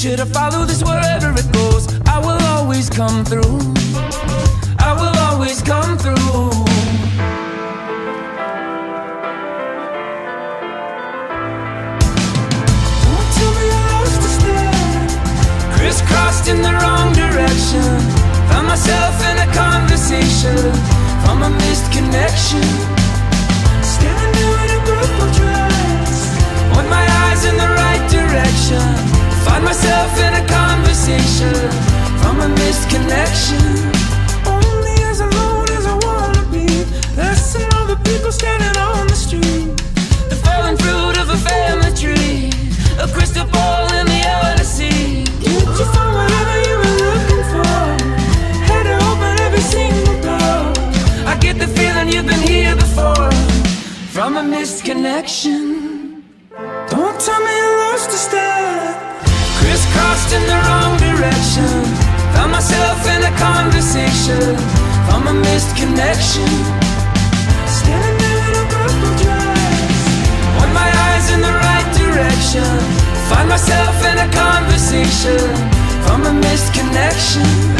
follow this wherever it goes. I will always come through. I will always come through. Myself in a conversation from a missed connection. Only as alone as I wanna be. Less than all the people standing on the street. The fallen fruit of a family tree. A crystal ball in the Odyssey. Did you find whatever you were looking for? Had to open every single door. I get the feeling you've been here before. From a missed connection. Don't tell me you lost a step. Crisscrossed in the wrong direction. Found myself in a conversation from a missed connection. Standing there in a purple dress. Want my eyes in the right direction. Find myself in a conversation from a missed connection.